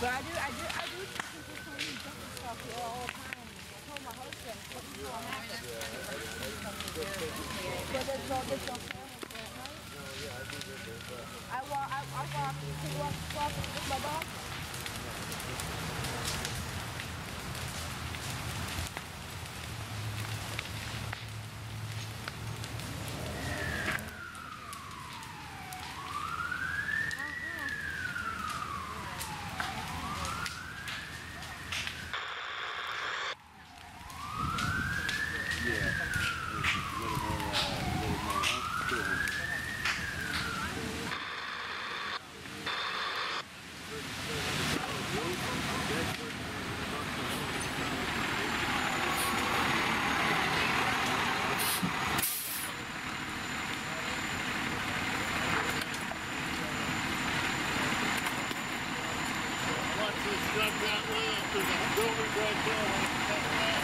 But I do, I do, I do stuff here all the. I told my husband, what do you? But there's no, I walk, I do. I walk, I, I walk, I walk, walk. Building right there.